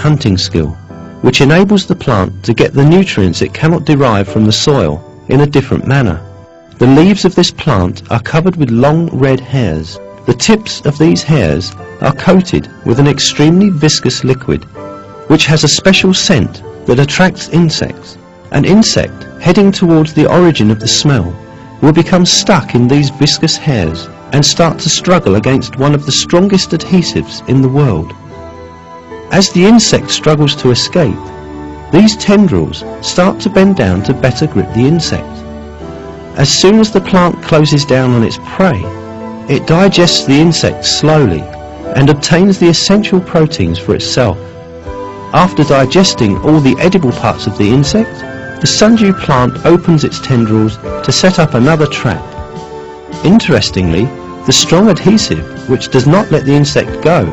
hunting skill, which enables the plant to get the nutrients it cannot derive from the soil in a different manner. The leaves of this plant are covered with long red hairs. The tips of these hairs are coated with an extremely viscous liquid, which has a special scent that attracts insects. An insect heading towards the origin of the smell will become stuck in these viscous hairs and start to struggle against one of the strongest adhesives in the world. As the insect struggles to escape, these tendrils start to bend down to better grip the insect. As soon as the plant closes down on its prey, it digests the insect slowly and obtains the essential proteins for itself. After digesting all the edible parts of the insect, the sundew plant opens its tendrils to set up another trap. Interestingly, the strong adhesive, which does not let the insect go,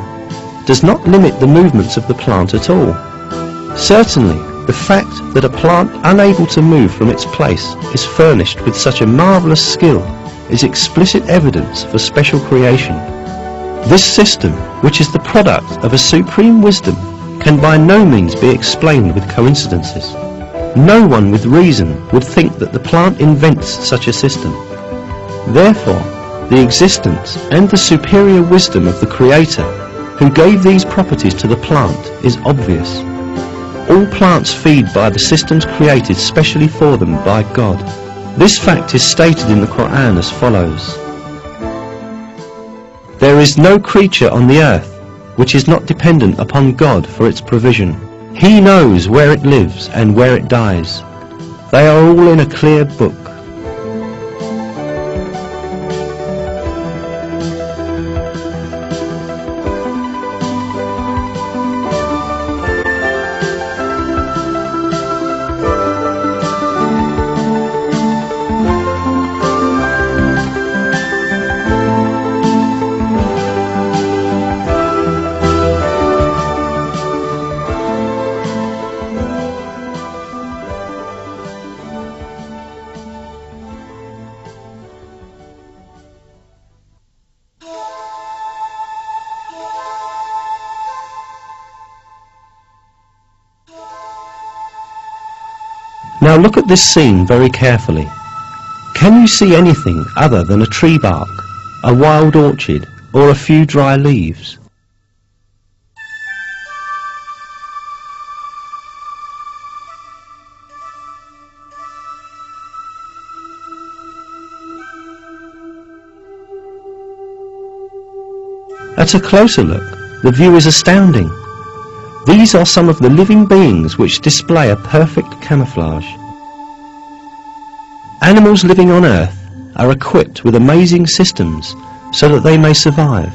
does not limit the movements of the plant at all. Certainly, the fact that a plant unable to move from its place is furnished with such a marvellous skill is explicit evidence for special creation. This system, which is the product of a supreme wisdom, can by no means be explained with coincidences. No one with reason would think that the plant invents such a system. Therefore, the existence and the superior wisdom of the Creator who gave these properties to the plant is obvious. All plants feed by the systems created specially for them by God. This fact is stated in the Quran as follows. There is no creature on the earth which is not dependent upon God for its provision. He knows where it lives and where it dies. They are all in a clear book. Now look at this scene very carefully. Can you see anything other than a tree bark, a wild orchid, or a few dry leaves? At a closer look, the view is astounding. These are some of the living beings which display a perfect camouflage. Animals living on Earth are equipped with amazing systems so that they may survive.